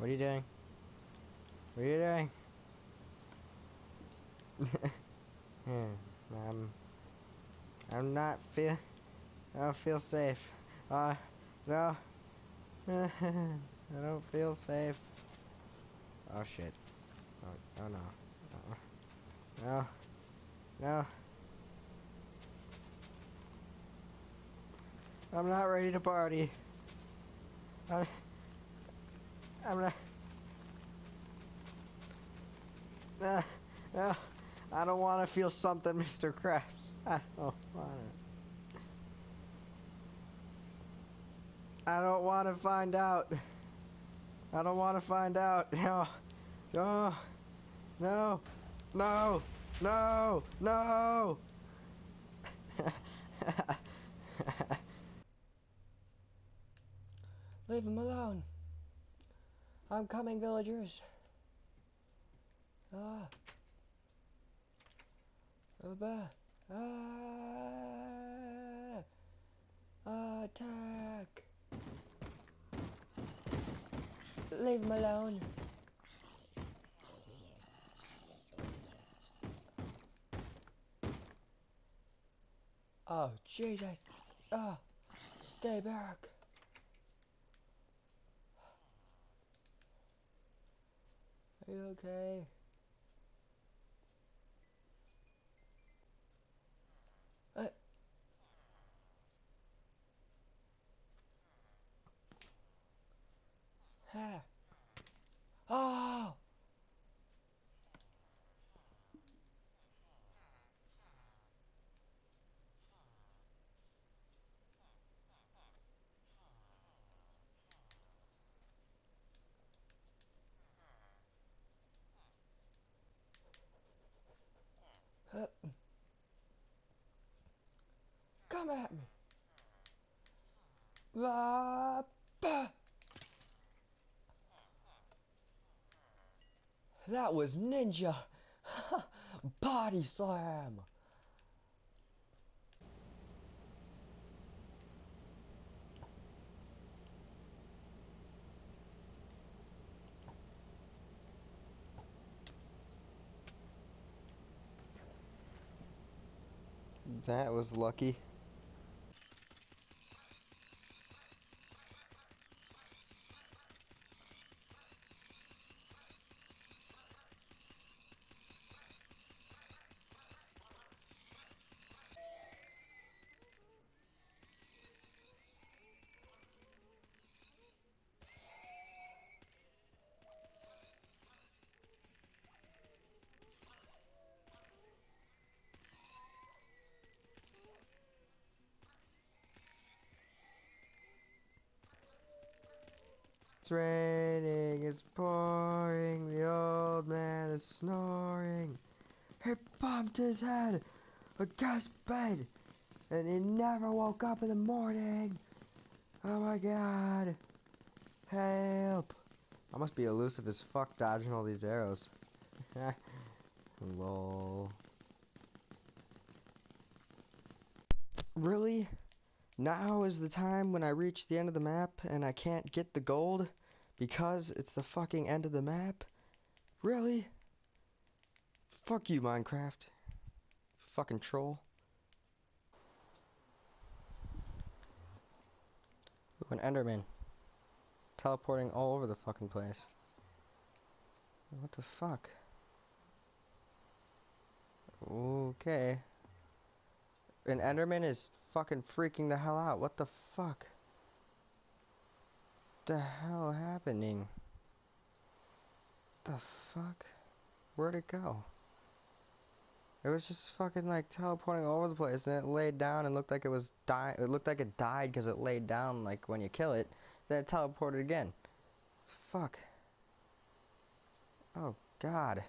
What are you doing? What are you doing? yeah, I'm. I'm not feel. I don't feel safe. Uh, no. I don't feel safe. Oh shit. Oh, oh no. Oh. No. No. I'm not ready to party. I, Not. No, no, I don't want to feel something, Mr. Krabs. I don't want it. I don't want to find out. I don't want to find out. No, no, no, no, no, no. Leave him alone. I'm coming, villagers. Ah. Over. Ah. Attack. Leave him alone. Oh, Jesus. Ah. Stay back. You okay? Uh. Ha. Oh! Uh, Come at me. That was ninja. Body slam. That was lucky. It's raining, it's pouring, the old man is snoring. He bumped his head against bed, and he never woke up in the morning. Oh my god. Help. I must be elusive as fuck dodging all these arrows. Lol. Really? Now is the time when I reach the end of the map and I can't get the gold because it's the fucking end of the map? Really? Fuck you, Minecraft. Fucking troll. Ooh, an Enderman. Teleporting all over the fucking place. What the fuck? Okay. An Enderman is fucking freaking the hell out. What the fuck? The hell happening? The fuck? Where'd it go? It was just fucking like teleporting all over the place and it laid down and looked like it was die it looked like it died because it laid down like when you kill it. Then it teleported again. Fuck. Oh god.